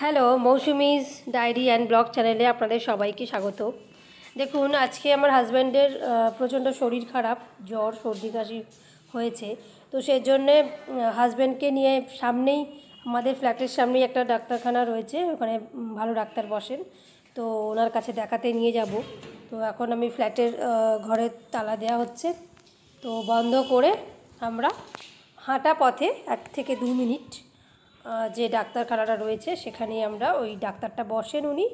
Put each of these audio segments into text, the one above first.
Hello, Mousumi's diary and blog চ্যানেলে আপনাদের সবাইকে স্বাগত। দেখুন, আজকে আমার হাজব্যান্ডের প্রচণ্ড শরীর খারাপ, জ্বর, সর্দি কাশি হয়েছে। তো সেই জন্যে হাজব্যান্ডকে নিয়ে সামনেই, আমাদের ফ্ল্যাটের সামনেই একটা ডাক্তারখানা রয়েছে, ওখানে ভালো ডাক্তার বসেন। তো ওনার কাছে দেখাতে নিয়ে যাব। তো এখন আমি ফ্ল্যাটের ঘরের তালা দেওয়া হচ্ছে। তো বন্ধ করে আমরা হাঁটা পথে এক থেকে দু মিনিট যে ডাক্তারখানাটা রয়েছে সেখানে আমরা ওই ডাক্তারটা বসেন উনি।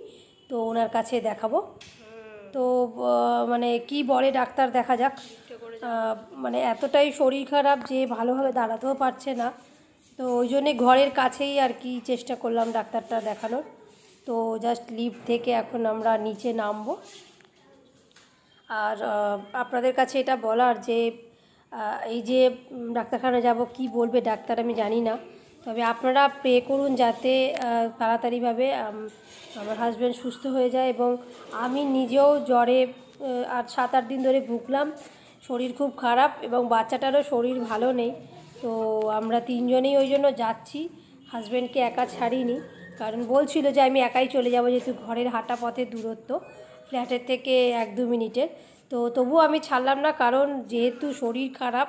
তো ওনার কাছে দেখাবো। তো মানে কি বলে ডাক্তার দেখা যাক। মানে এতটাই শরীর খারাপ যে ভালোভাবে দাঁড়াতেও পারছে না। তো ওই জন্যে ঘরের কাছেই আর কি চেষ্টা করলাম ডাক্তারটা দেখানোর। তো জাস্ট লিফট থেকে এখন আমরা নিচে নামবো। আর আপনাদের কাছে এটা বলার যে এই যে ডাক্তারখানা যাব, কি বলবে ডাক্তার আমি জানি না। তবে আপনারা প্রে করুন যাতে তাড়াতাড়িভাবে আমার হাজব্যান্ড সুস্থ হয়ে যায় এবং আমি নিজেও জ্বরে আর সাত আট দিন ধরে ভুগলাম, শরীর খুব খারাপ এবং বাচ্চাটারও শরীর ভালো নেই। তো আমরা তিনজনেই ওই জন্য যাচ্ছি হাজব্যান্ডকে একা ছাড়িনি। কারণ বলছিল যে আমি একাই চলে যাব, যেহেতু ঘরের হাঁটা পথের দূরত্ব ফ্ল্যাটের থেকে এক দু মিনিটের। তো তবুও আমি ছাড়লাম না, কারণ যেহেতু শরীর খারাপ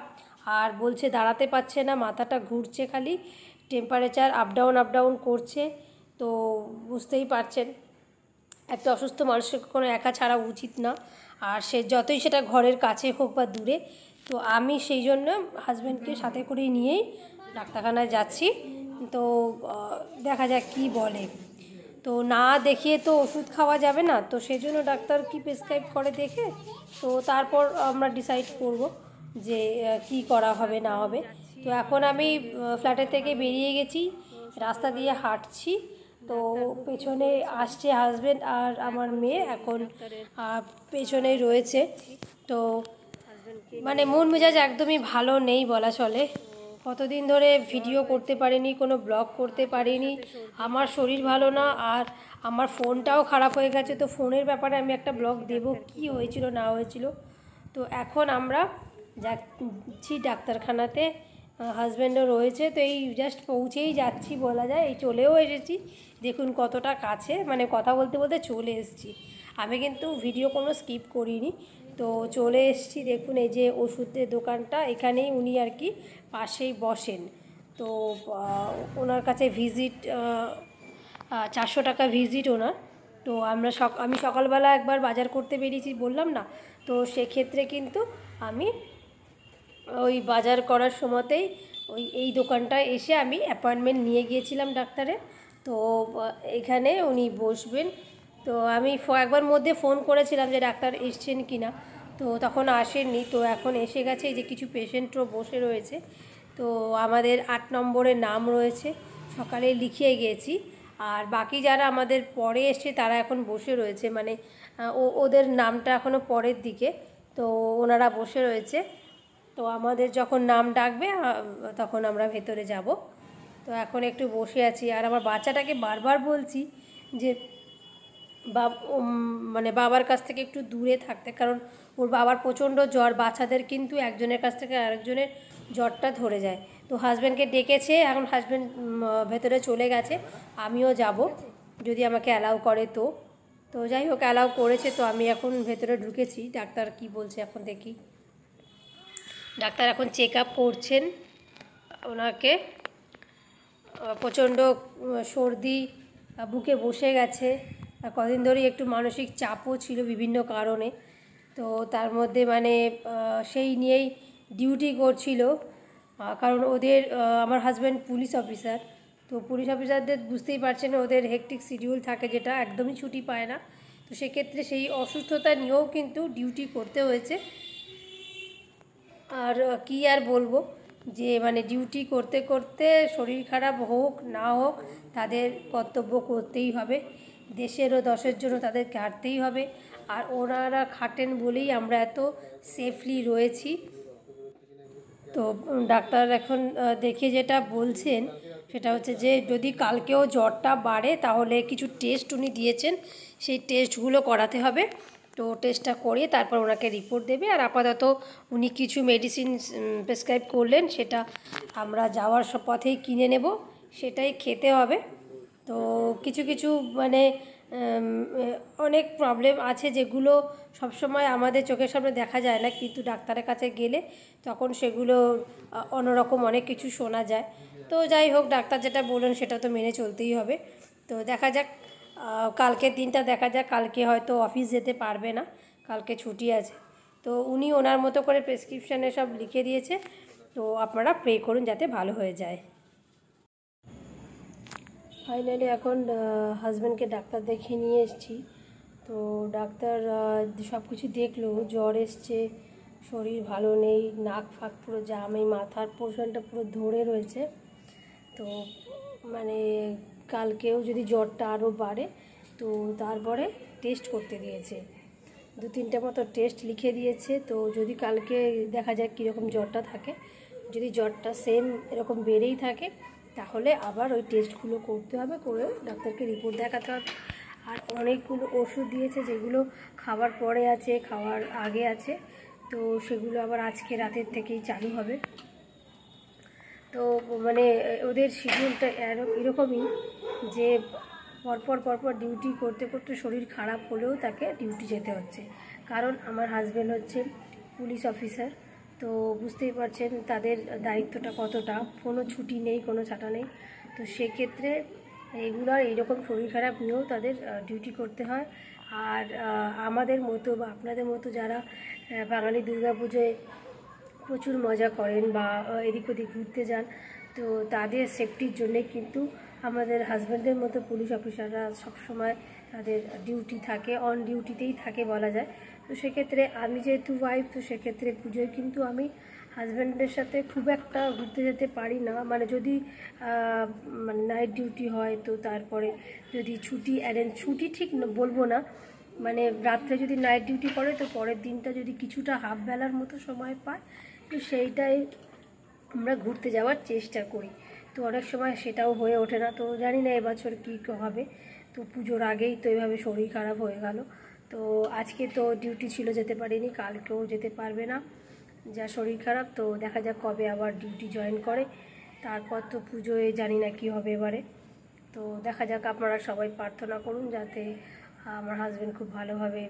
আর বলছে দাঁড়াতে পারছে না, মাথাটা ঘুরছে খালি temperature up down up down করছে, তো বুঝতেই পারছেন। একটা অসুস্থ মানুষকে কোনো একা ছাড়া উচিত না। আর সে যতই সেটা ঘরের কাছে হোক বা দূরে, তো আমি সেই জন্য হাজব্যান্ডকে সাথে করে নিয়েই ডাক্তারখানায় যাচ্ছি। তো দেখা যাক কী বলে। তো না দেখিয়ে তো ওষুধ খাওয়া যাবে না, তো সেই জন্য ডাক্তার কি প্রেসক্রাইব করে দেখে, তো তারপর আমরা ডিসাইড করব। যে কি করা হবে না হবে। তো এখন আমি ফ্ল্যাটের থেকে বেরিয়ে গেছি রাস্তা দিয়ে হাঁটছি। তো পেছনে আসছে হাজবেন্ড আর আমার মেয়ে এখন আহ, পেছনেই রয়েছে। তো মানে মন মেজাজ একদমই ভালো নেই বলা চলে। কতদিন ধরে ভিডিও করতে পারিনি কোনো ব্লগ করতে পারিনি। আমার শরীর ভালো না আর আমার ফোনটাও খারাপ হয়ে গেছে। তো ফোনের ব্যাপারে আমি একটা ব্লগ দেব কি হয়েছিল না হয়েছিল। তো এখন আমরা যাচ্ছি ডাক্তারখানাতে হাজব্যান্ডও রয়েছে, তো এই জাস্ট পৌঁছেই যাচ্ছি বলা যায়, এই চলেও এসেছি। দেখুন কতটা কাছে মানে কথা বলতে বলতে চলে এসেছি। আমি কিন্তু ভিডিও কোনো স্কিপ করিনি, তো চলে এসেছি, দেখুন এই যে ওষুধের দোকানটা, এখানেই উনি আর কি পাশেই বসেন। তো ওনার কাছে ভিজিট চারশো টাকা ভিজিট ওনার। তো আমরা সক, আমি সকালবেলা একবার বাজার করতে বেরিয়েছি, বললাম না, তো সেক্ষেত্রে কিন্তু আমি ওই বাজার করার সময়তেই ওই, এই দোকানটায় এসে আমি অ্যাপয়েন্টমেন্ট নিয়ে গিয়েছিলাম ডাক্তারের। তো, এখানে উনি বসবেন। তো আমি একবার মধ্যে ফোন করেছিলাম যে ডাক্তার এসছেন কি না তো তখন আসেননি। তো এখন এসে গেছে যে কিছু পেশেন্টও বসে রয়েছে। তো আমাদের আট নম্বরে নাম রয়েছে। সকালে লিখিয়ে গিয়েছি আর বাকি যারা আমাদের পরে এসছে, তারা এখন বসে রয়েছে। মানে ওদের নামটা এখনও পরের দিকে। তো ওনারা বসে রয়েছে। তো আমাদের যখন নাম ডাকবে তখন আমরা ভেতরে যাব। তো এখন একটু বসে আছি। আর আমার বাচ্চাটাকে বারবার বলছি যে বা মানে বাবার কাছ থেকে একটু দূরে থাকতে। কারণ ওর বাবার প্রচণ্ড জ্বর, বাচ্চাদের কিন্তু একজনের কাছ থেকে আরেকজনের জ্বরটা ধরে যায়। তো হাজব্যান্ডকে ডেকেছে, এখন হাজব্যান্ড ভেতরে চলে গেছে। আমিও যাব, যদি আমাকে অ্যালাউ করে তো। তো যাই হোক অ্যালাউ করেছে, তো আমি এখন ভেতরে ঢুকেছি। ডাক্তার কি বলছে এখন দেখি। ডাক্তার এখন চেক আপ করছেন। ওনাকে প্রচণ্ড সর্দি বুকে বসে গেছে। আর কদিন ধরেই একটু মানসিক চাপও ছিল বিভিন্ন কারণে। তো তার মধ্যে মানে সেই নিয়েই ডিউটি করছিল। কারণ ওদের আমার হাজব্যান্ড পুলিশ অফিসার তো পুলিশ অফিসারদের বুঝতেই পারছেন ওদের হেকটিক শিডিউল থাকে যেটা একদমই ছুটি পায় না। তো সেক্ষেত্রে সেই অসুস্থতা নিয়েও কিন্তু ডিউটি করতে হয়েছে। আর কি আর বলব? যে মানে ডিউটি করতে করতে শরীর খারাপ হোক, না হোক, তাদের কর্তব্য করতেই হবে। দেশের দশের জন্য তাদের খাটতেই হবে। আর ওনারা খাটেন বলেই আমরা এত সেফলি রয়েছি। তো, ডাক্তার এখন দেখে যেটা বলছেন, সেটা হচ্ছে যে, যদি কালকেও জ্বরটা বাড়ে, তাহলে কিছু টেস্ট উনি দিয়েছেন। সেই টেস্টগুলো করাতে হবে। তো টেস্টটা করে তারপর ওনাকে রিপোর্ট দেবে। আর আপাতত উনি কিছু মেডিসিন প্রেসক্রাইব করলেন, সেটা আমরা যাওয়ার সব পথেই কিনে নেব, সেটাই খেতে হবে। তো কিছু কিছু মানে অনেক প্রবলেম আছে যেগুলো সবসময় আমাদের চোখের সামনে দেখা যায় না, কিন্তু ডাক্তারের কাছে গেলে তখন সেগুলো অন্যরকম অনেক কিছু শোনা যায়। তো যাই হোক, ডাক্তার যেটা বললেন সেটা তো মেনে চলতেই হবে। তো দেখা যাক কালকের দিনটা দেখা যাক, কালকে হয়তো অফিস যেতে পারবে না, কালকে ছুটি আছে। তো উনি ওনার মতো করে প্রেসক্রিপশানে সব লিখে দিয়েছে, তো আপনারা প্রে করুন যাতে ভালো হয়ে যায়। ফাইনালি এখন হাজব্যান্ডকে ডাক্তার দেখিয়ে নিয়ে এসেছি। তো ডাক্তার সব কিছু দেখল, জ্বর এসছে, শরীর ভালো নেই, নাক ফাক পুরো জাম, এই মাথার পোর্শনটা পুরো ধরে রয়েছে। তো মানে কালকেও যদি জ্বরটা আরও বাড়ে, তো তারপরে টেস্ট করতে দিয়েছে। দু তিনটে মতো টেস্ট লিখে দিয়েছে, তো যদি কালকে দেখা যায় কীরকম জ্বরটা থাকে, যদি জ্বরটা সেম এরকম বেড়েই থাকে, তাহলে আবার ওই টেস্টগুলো করতে হবে করে ডাক্তারকে রিপোর্ট দেখাতে হবে। আর অনেকগুলো ওষুধ দিয়েছে, যেগুলো খাবার পরে আছে, খাওয়ার আগে আছে, তো সেগুলো আবার আজকে রাতের থেকেই চালু হবে। তো মানে ওদের শিডিউলটা এরকমই যে পরপর পরপর ডিউটি করতে করতে শরীর খারাপ হলেও তাকে ডিউটি যেতে হচ্ছে। কারণ আমার হাজব্যান্ড হচ্ছে পুলিশ অফিসার তো বুঝতেই পারছেন তাদের দায়িত্বটা কতটা। কোনো ছুটি নেই, কোনো ছাটা নেই। তো সেক্ষেত্রে রেগুলার এইরকম শরীর খারাপ নিয়েও তাদের ডিউটি করতে হয়। আর আমাদের মতো বা আপনাদের মতো যারা বাঙালি দুর্গাপুজোয় প্রচুর মজা করেন বা এদিক ওদিক ঘুরতে যান। তো তাদের সেফটির জন্যে কিন্তু আমাদের হাজব্যান্ডের মতো পুলিশ অফিসাররা সবসময় তাদের ডিউটি থাকে অন ডিউটিতেই থাকে বলা যায়। তো সেক্ষেত্রে আমি যেহেতু ওয়াইফ তো সেক্ষেত্রে পুজোয় কিন্তু আমি হাজব্যান্ডের সাথে খুব একটা ঘুরতে যেতে পারি না। মানে যদি মানে নাইট ডিউটি হয়, তো তারপরে যদি ছুটি অ্যারেঞ্জ ছুটি ঠিক বলব না মানে রাত্রে যদি নাইট ডিউটি করে, তো পরের দিনটা যদি কিছুটা হাফ বেলার মতো সময় পায়, তো সেইটাই আমরা ঘুরতে যাওয়ার চেষ্টা করি। তো অনেক সময় সেটাও হয়ে ওঠে না, তো জানি না এবছর কী হবে। তো পুজোর আগেই তো এভাবে শরীর খারাপ হয়ে গেল। তো আজকে তো ডিউটি ছিল, যেতে পারিনি, কালকেও যেতে পারবে না। যা শরীর খারাপ, তো দেখা যাক কবে আবার ডিউটি জয়েন করে। তারপর তো পুজোয় জানি না কী হবে এবারে। তো দেখা যাক, আপনারা সবাই প্রার্থনা করুন যাতে আমার হাজব্যান্ড খুব ভালোভাবে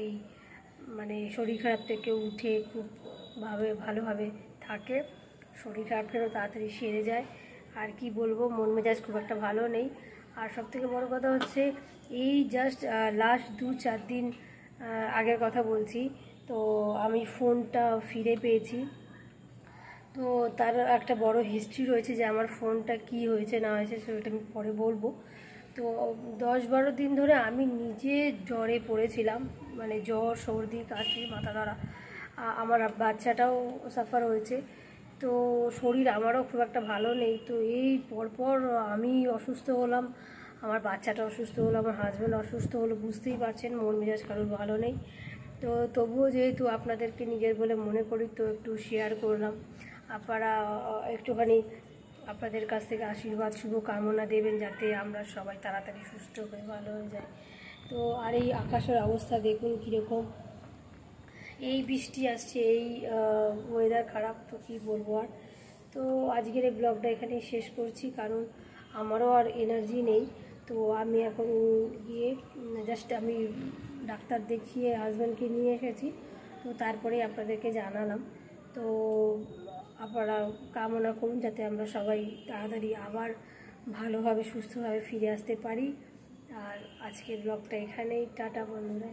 এই মানে শরীর খারাপ থেকে উঠে খুব ভাবে, ভালোভাবে থাকে। শরীর খারাপ যেন তাড়াতাড়ি সেরে যায়। আর কি বলব, মন মেজাজ খুব একটা ভালো নেই। আর সব থেকে বড়ো কথা হচ্ছে, এই জাস্ট লাস্ট দু চার দিন আগের কথা বলছি। তো আমি ফোনটা ফিরে পেয়েছি। তো তার একটা বড় হিস্ট্রি রয়েছে যে আমার ফোনটা কি হয়েছে, না হয়েছে, সেটা আমি পরে বলব। তো দশ বারো দিন ধরে আমি নিজে জ্বরে পড়েছিলাম মানে জ্বর, সর্দি, কাশি, মাথা ধরা। আমার বাচ্চাটাও সাফার হয়েছে। তো শরীর আমারও খুব একটা ভালো নেই। তো এই পরপর আমি অসুস্থ হলাম, আমার বাচ্চাটা অসুস্থ হলো, আমার হাজব্যান্ড অসুস্থ হলো, বুঝতেই পারছেন, মন মেজাজ কারোর ভালো নেই। তো তবুও যেহেতু আপনাদেরকে নিজের বলে মনে করি, তো একটু শেয়ার করলাম। আপনারা একটুখানি আপনাদের কাছ থেকে আশীর্বাদ শুভ কামনা দেবেন যাতে আমরা সবাই তাড়াতাড়ি সুস্থ হয়ে ভালো হয়ে যাই। তো আর এই আকাশের অবস্থা দেখুন কীরকম। এই বৃষ্টি আসছে, এই ওয়েদার খারাপ তো কী বলব আর। তো আজকের এই ব্লগটা এখানেই শেষ করছি, কারণ আমারও আর এনার্জি নেই। তো আমি এখন গিয়ে জাস্ট আমি ডাক্তার দেখিয়ে হাজব্যান্ডকে নিয়ে এসেছি। তো তারপরে আপনাদেরকে জানালাম। তো আপনারা কামনা করুন যাতে আমরা সবাই তাড়াতাড়ি আবার ভালোভাবে, সুস্থভাবে ফিরে আসতে পারি। আর আজকের ব্লগটা এখানেই। টাটা বন্ধুরা।